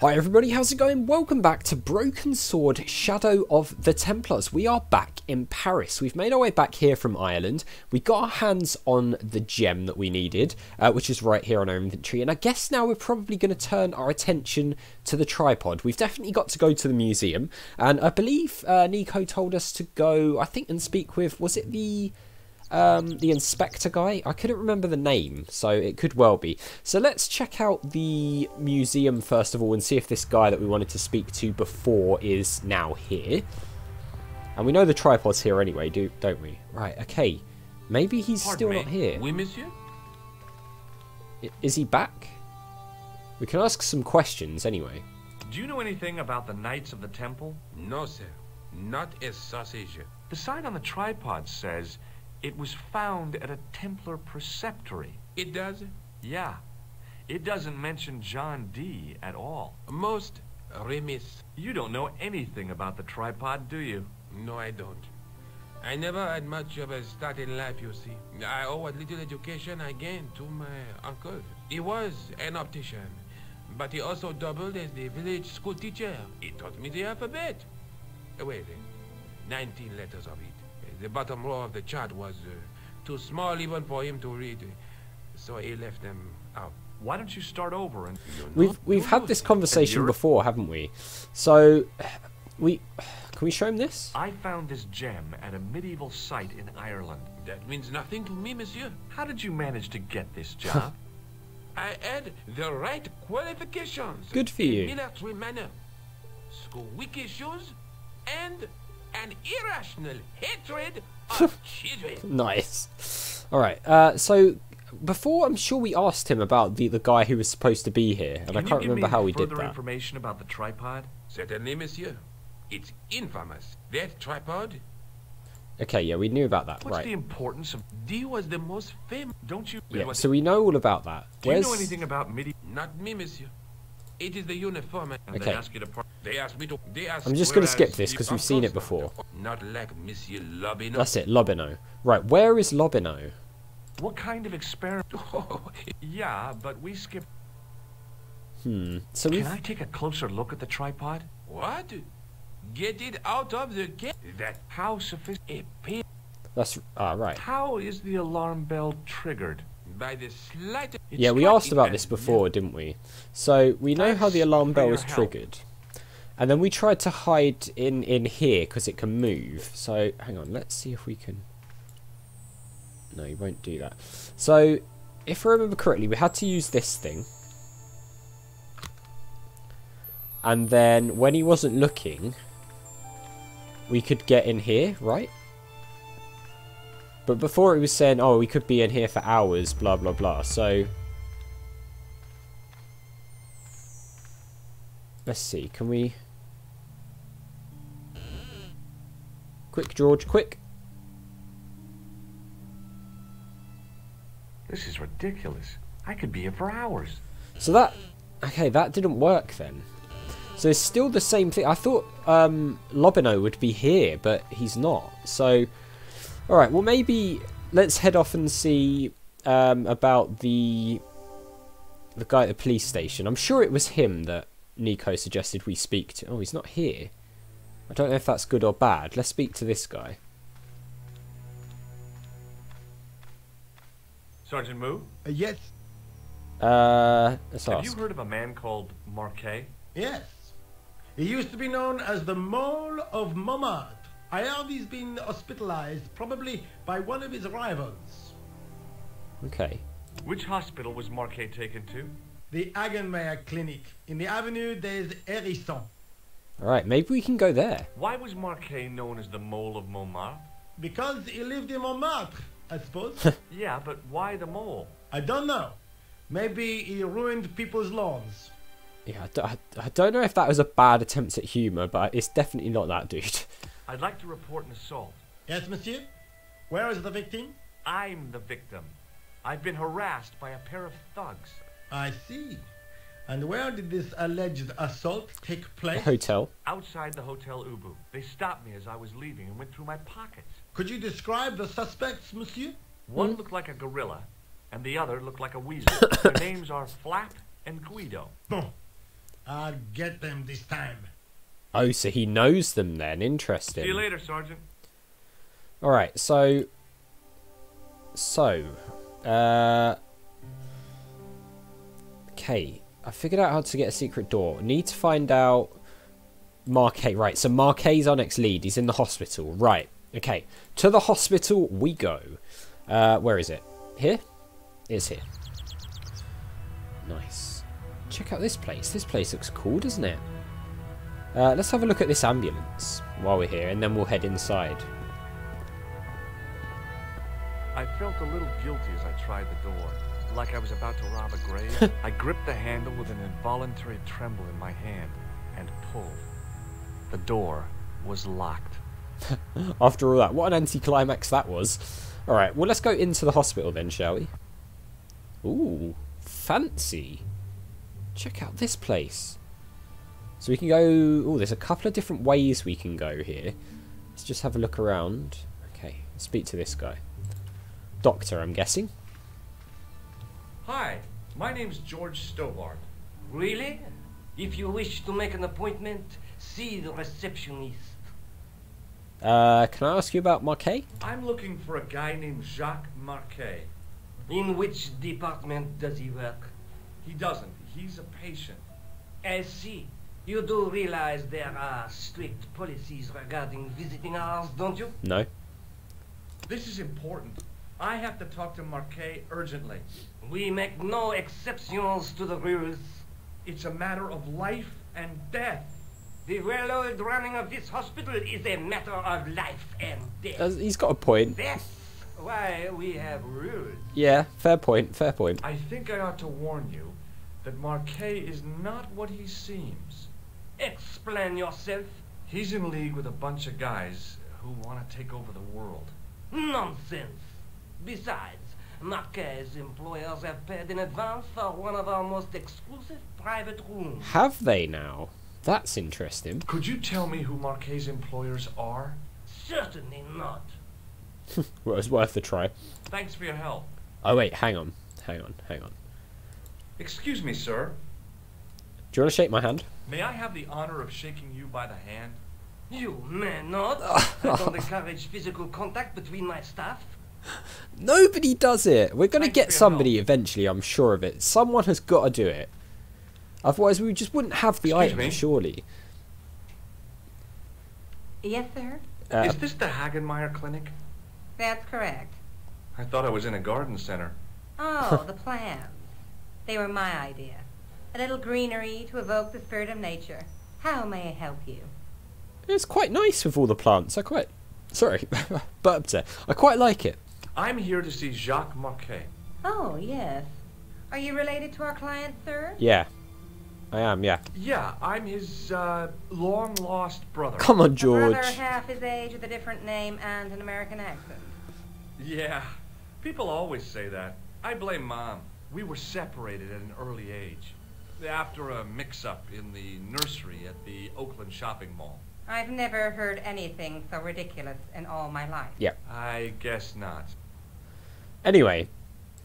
Hi everybody, how's it going? Welcome back to Broken Sword Shadow of the Templars. We are back in Paris. We've made our way back here from Ireland. We got our hands on the gem that we needed, uh, which is right here on our inventory. And I guess now we're probably going to turn our attention to the tripod. We've definitely got to go to the museum. And I believe uh, Nico told us to go, I think, and speak with, was it the um, the inspector guy. I couldn't remember the name, so it could well be. So let's check out the museum first of all and see if this guy that we wanted to speak to before is now here. And we know the tripod's here anyway, do don't we? Right, okay. Maybe he's Pardon still me. not here. We miss you? Is he back? We can ask some questions anyway. Do you know anything about the Knights of the Temple? No, sir. Not a sausage. The sign on the tripod says it was found at a Templar preceptory. It does Yeah. It doesn't mention John Dee at all. most remiss. You don't know anything about the tripod, do you? No, I don't. I never had much of a start in life, you see. I owe a little education I gained to my uncle. He was an optician, but he also doubled as the village school teacher. He taught me the alphabet. Wait, uh, 19 letters of it. The bottom row of the chart was uh, too small even for him to read, so he left them out. Why don't you start over and We've we've had this conversation before, haven't we? So we can we show him this? I found this gem at a medieval site in Ireland. That means nothing to me, monsieur. How did you manage to get this job? I had the right qualifications. Good for in you. Military manner, squeak shoes, and an irrational hatred of children. Nice. All right. Uh, so before, I'm sure we asked him about the the guy who was supposed to be here, and Can I can't remember how we did further that. information about the tripod? Certainly, monsieur. It's infamous. That tripod, Okay, yeah, we knew about that. What's right. the importance of? Dee was the most famous. Don't you? Yeah, so we know all about that. do you know anything about MIDI? Not me, monsieur. It is the uniform. and Okay. They ask you to. Par- They asked me to. They asked. I'm just gonna skip this because we've seen it before. Not like. That's it, Lobineau. Right, where is Lobineau? What kind of experiment? Oh, Yeah, but we skipped. Hmm. So Can we've I take a closer look at the tripod? what? Get it out of the case. That How sophisticated? that's ah right. How is the alarm bell triggered? by the slight. Yeah, we asked about this before, didn't we? So we know how the alarm bell is triggered, and then we tried to hide in in here because it can move. So hang on, let's see if we can. No, you won't do that. So if I remember correctly, we had to use this thing, and then when he wasn't looking, we could get in here, right? But before it was saying, oh, we could be in here for hours, blah blah blah. So let's see, can we? Quick, George, quick! This is ridiculous. I could be here for hours. So that, okay, that didn't work then. So it's still the same thing. I thought um, Lobineau would be here, but he's not. So, all right. Well, maybe let's head off and see um, about the the guy at the police station. I'm sure it was him that Nico suggested we speak to. Oh, he's not here. I don't know if that's good or bad. Let's speak to this guy. Sergeant Moue, Uh, Yes, Uh, let's have you heard of a man called Marquet? yes. He used to be known as the Mole of Montmartre. I heard he's been hospitalized, probably by one of his rivals. Okay. Which hospital was Marquet taken to? The Hagenmeyer Clinic. In the Avenue des Hérissons. All right. Maybe we can go there. Why was Marquet known as the Mole of Montmartre? Because he lived in Montmartre, I suppose. Yeah, but why the mole? I don't know. Maybe he ruined people's lawns. Yeah, I d- I, I don't know if that was a bad attempt at humour, but it's definitely not that dude. I'd like to report an assault. Yes, monsieur? Where is the victim? I'm the victim. I've been harassed by a pair of thugs. I see. And where did this alleged assault take The place? hotel. Outside the Hotel Ubu. They stopped me as I was leaving and went through my pockets. Could you describe the suspects, monsieur? One looked like a gorilla, and the other looked like a weasel. Their names are Flap and Guido. Bon. I'll get them this time. Oh, so he knows them then. Interesting. See you later, Sergeant. All right, so so uh okay, I figured out how to get a secret door. Need to find out Marquet. Right, so Marquet's our next lead. He's in the hospital. Right. Okay. To the hospital we go. Uh where is it? Here? It's here. Nice. Check out this place. This place looks cool, doesn't it? Uh, let's have a look at this ambulance while we're here, and then we'll head inside. I felt a little guilty as I tried the door, like I was about to rob a grave. I gripped the handle with an involuntary tremble in my hand and pulled. The door was locked. After all that, what an anticlimax that was. Alright, well let's go into the hospital then, shall we? Ooh, fancy. Check out this place. So we can go... Oh, there's a couple of different ways we can go here. Let's just have a look around. Okay, speak to this guy. Doctor, I'm guessing. Hi, my name's George Stobbart. Really? If you wish to make an appointment, see the receptionist. Uh, can I ask you about Marquet? I'm looking for a guy named Jacques Marquet. In which department does he work? He doesn't. He's a patient. I see. You do realize there are strict policies regarding visiting hours, don't you? No. This is important. I have to talk to Marquet urgently. We make no exceptions to the rules. It's a matter of life and death. The well-oiled running of this hospital is a matter of life and death. Uh, he's got a point. That's why we have rules. Yeah, fair point, fair point. I think I ought to warn you that Marquet is not what he seems. Explain yourself. He's in league with a bunch of guys who want to take over the world. Nonsense. Besides, Marquet's employers have paid in advance for one of our most exclusive private rooms. Have they now? That's interesting. Could you tell me who Marquet's employers are? Certainly not. Well, it was worth a try. Thanks for your help. Oh wait, hang on, hang on, hang on. Excuse me, sir. Do you want to shake my hand? May I have the honor of shaking you by the hand? You may not. I don't encourage physical contact between my staff. Nobody does it. We're gonna get for your somebody eventually. I'm sure of it. Someone has got to do it. Otherwise, we just wouldn't have the Excuse item. me? Surely. Yes, sir. Uh, Is this the Hagenmeyer Clinic? That's correct. I thought I was in a garden center. Oh, the plans. They were my idea. A little greenery to evoke the spirit of nature. How may I help you? it's quite nice with all the plants. I quite. Sorry, burped there. I quite like it. I'm here to see Jacques Marquet. Oh, yes. Are you related to our client, sir? Yeah, I am. Yeah. Yeah, I'm his uh, long lost brother. Come on, A George. brother half his age with a different name and an American accent. Yeah, people always say that. I blame Mom. We were separated at an early age. After a mix-up in the nursery at the Oakland shopping mall. I've never heard anything so ridiculous in all my life. Yeah. I guess not. Anyway,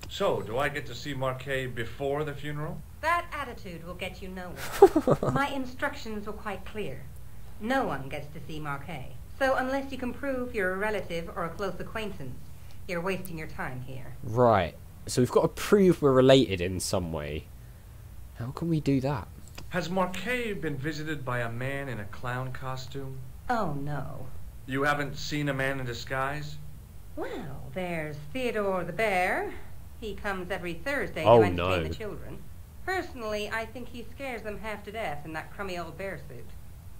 So, do I get to see Marquet before the funeral? That attitude will get you nowhere. my instructions were quite clear. No one gets to see Marquet. So unless you can prove you're a relative or a close acquaintance, you're wasting your time here. right. So we've got to prove we're related in some way. How can we do that? Has Marquet been visited by a man in a clown costume? Oh, no. You haven't seen a man in disguise? Well, there's Theodore the Bear. He comes every Thursday Oh, to entertain no. the children. Personally, I think he scares them half to death in that crummy old bear suit.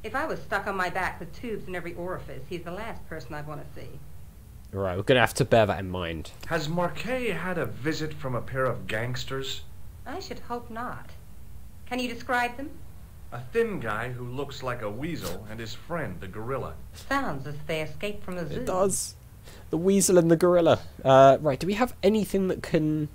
If I was stuck on my back with tubes in every orifice, he's the last person I'd want to see. Right, we're gonna have to bear that in mind. Has Marquet had a visit from a pair of gangsters? I should hope not. Can you describe them? A thin guy who looks like a weasel and his friend, the gorilla. Sounds as if they escaped from the zoo. It does. The weasel and the gorilla. Uh, right, do we have anything that can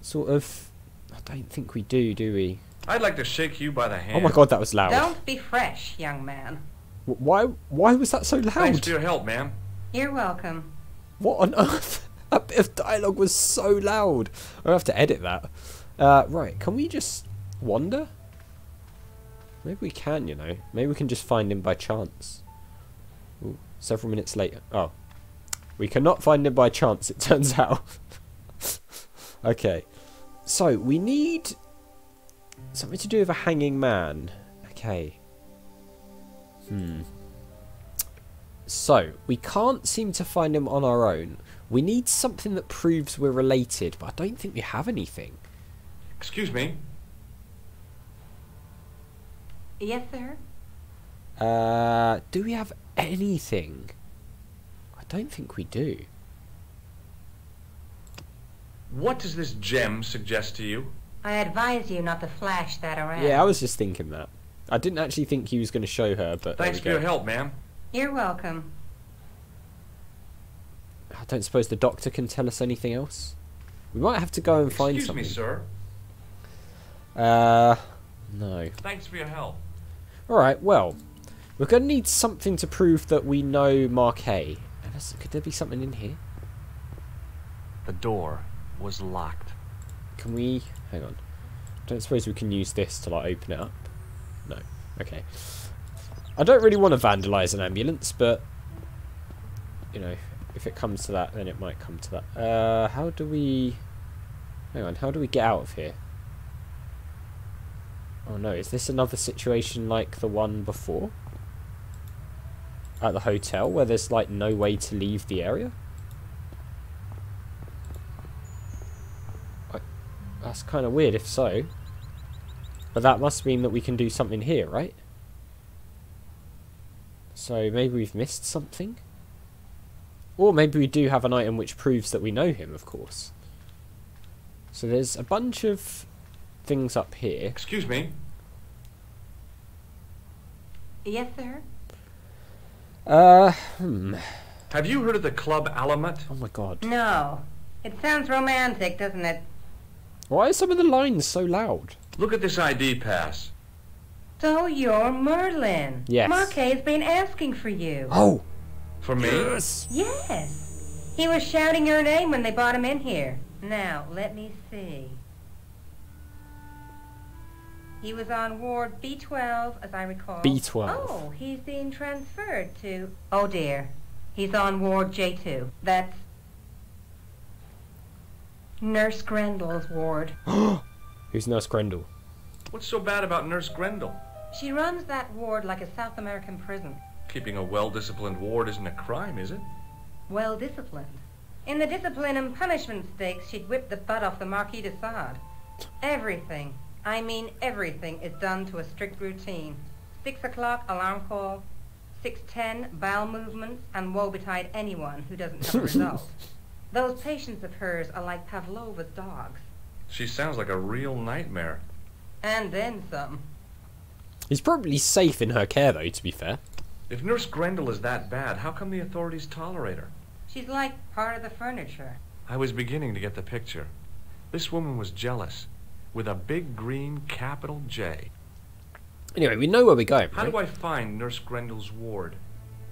sort of? I don't think we do, do we? I'd like to shake you by the hand. Oh my god, that was loud. Don't be fresh, young man. Why? Why was that so loud? Thanks loud? for your help, ma'am. You're welcome. What on earth? That bit of dialogue was so loud. I'll have to edit that. Uh, right, can we just wander? Maybe we can, you know. Maybe we can just find him by chance. Ooh, several minutes later. Oh. We cannot find him by chance, it turns out. okay. So, we need something to do with a hanging man. Okay. Hmm. So, we can't seem to find him on our own. We need something that proves we're related, but I don't think we have anything. Excuse me. Yes, sir? Uh, do we have anything? I don't think we do. What does this gem suggest to you? I advise you not to flash that around. Yeah, I was just thinking that. I didn't actually think he was going to show her, but there Thanks we for your help, ma'am. You're welcome. I don't suppose the doctor can tell us anything else. We might have to go and find Excuse something. me, sir. Uh, no. Thanks for your help. Alright, well, we're going to need something to prove that we know Marquet. Unless, could there be something in here? The door was locked. Can we... Hang on. I Don't suppose we can use this to, like, open it up? No. Okay. I don't really want to vandalise an ambulance, but... You know, if it comes to that, then it might come to that. Uh, how do we... Hang on, how do we get out of here? Oh no, is this another situation like the one before? At the hotel, where there's, like, no way to leave the area? That's kind of weird if so. But that must mean that we can do something here, right? So maybe we've missed something? Or maybe we do have an item which proves that we know him, of course. So there's a bunch of things up here. Excuse me. Yes, sir? Uh, hmm. Have you heard of the Club Alamut? Oh my god. No. It sounds romantic, doesn't it? Why are some of the lines so loud? Look at this ID pass. So you're Moerlin. Yes. Marquet's been asking for you. Oh! For me? Yes! Yes. He was shouting your name when they brought him in here. Now, let me see. He was on Ward B12, as I recall. B12. Oh, he's being transferred to... Oh, dear. He's on Ward J2. That's... Nurse Grendel's ward. Who's Nurse Grendel? What's so bad about Nurse Grendel? She runs that ward like a South American prison. Keeping a well-disciplined ward isn't a crime, is it? Well disciplined. In the discipline and punishment stakes, she'd whip the butt off the Marquis de Sade. Everything, I mean everything, is done to a strict routine. Six o'clock alarm call, six ten bowel movements, and woe betide anyone who doesn't have a result. Those patients of hers are like Pavlova's dogs. She sounds like a real nightmare. And then some. He's probably safe in her care, though, to be fair. If Nurse Grendel is that bad, how come the authorities tolerate her? She's like part of the furniture. I was beginning to get the picture. This woman was jealous, with a big green capital J. Anyway, we know where we're going, How right? do I find Nurse Grendel's ward?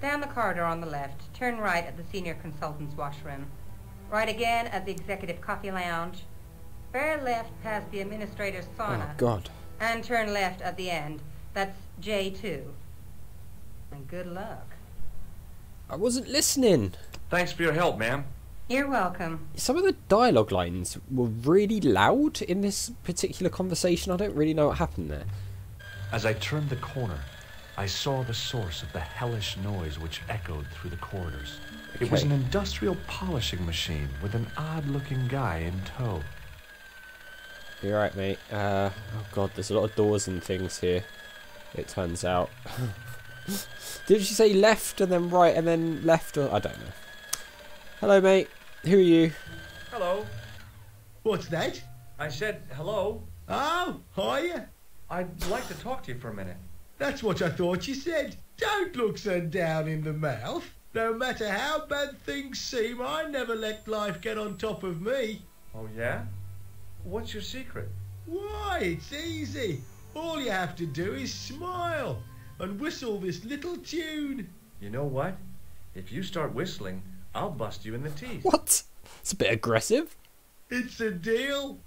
Down the corridor on the left, turn right at the senior consultant's washroom. Right again at the executive coffee lounge. Bear left past the administrator's Oh, sauna. God. and turn left at the end. That's J2. And good luck. I wasn't listening. Thanks for your help, ma'am. You're welcome. Some of the dialogue lines were really loud in this particular conversation. I don't really know what happened there. As I turned the corner, I saw the source of the hellish noise which echoed through the corridors. It was an industrial polishing machine with an odd-looking guy in tow. You're right, mate. Uh, oh god, there's a lot of doors and things here. It turns out. Did she say left and then right and then left? Or I don't know. Hello, mate. Who are you? Hello. What's that? I said hello. Oh, hiya. I'd like to talk to you for a minute. That's what I thought you said. Don't look so down in the mouth. No matter how bad things seem, I never let life get on top of me. Oh, yeah? What's your secret? Why, it's easy. All you have to do is smile and whistle this little tune. You know what? If you start whistling, I'll bust you in the teeth. What? It's a bit aggressive. It's a deal.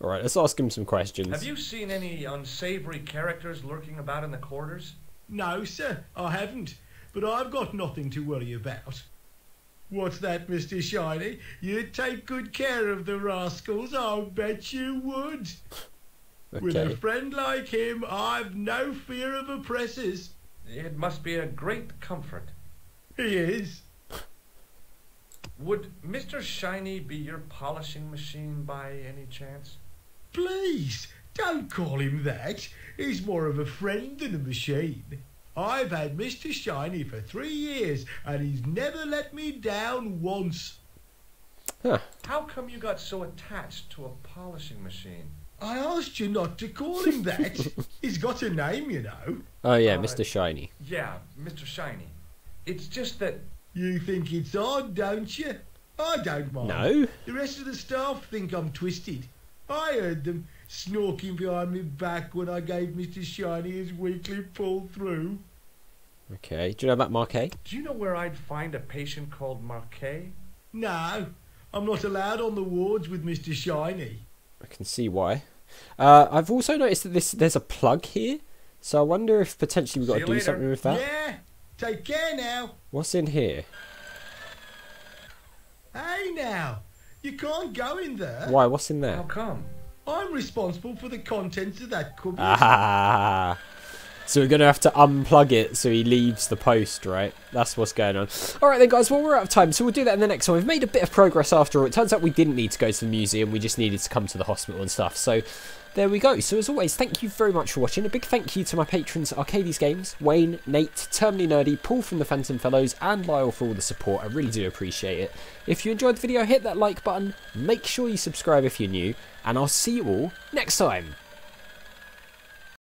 All right, let's ask him some questions. Have you seen any unsavory characters lurking about in the corridors? No, sir, I haven't. But I've got nothing to worry about. What's that, Mr. Shiny? You'd take good care of the rascals, I'll bet you would. With a friend like him, I've no fear of oppressors. It must be a great comfort. He is. Would Mr. Shiny be your polishing machine by any chance? Please, don't call him that. He's more of a friend than a machine. I've had Mr. Shiny for three years, and he's never let me down once. Huh. How come you got so attached to a polishing machine? I asked you not to call him that. he's got a name, you know. Oh yeah, Uh, Mr. Shiny. Yeah, Mr. Shiny. It's just that You think it's odd, don't you? I don't mind. No. The rest of the staff think I'm twisted. I heard them snorking behind my back when I gave Mr. Shiny his weekly pull through. Okay. Do you know about Marquet? Do you know where I'd find a patient called Marquet? No, I'm not allowed on the wards with Mr. Shiny. I can see why. Uh, I've also noticed that this there's a plug here, so I wonder if potentially we've got See to do later. something with that. Yeah, take care now. What's in here? Hey now, you can't go in there. Why? What's in How there? come? I'm responsible for the contents of that cupboard. Ah. So we're gonna have to unplug it so he leaves the post, right? That's what's going on. All right then, guys. Well, we're out of time, so we'll do that in the next one. We've made a bit of progress after all. It turns out we didn't need to go to the museum; we just needed to come to the hospital and stuff. So there we go. So as always, thank you very much for watching. A big thank you to my patrons, Arcades Games, Wayne, Nate, Terminally Nerdy, Paul from the Phantom Fellows, and Lyle for all the support. I really do appreciate it. If you enjoyed the video, hit that like button. Make sure you subscribe if you're new, and I'll see you all next time.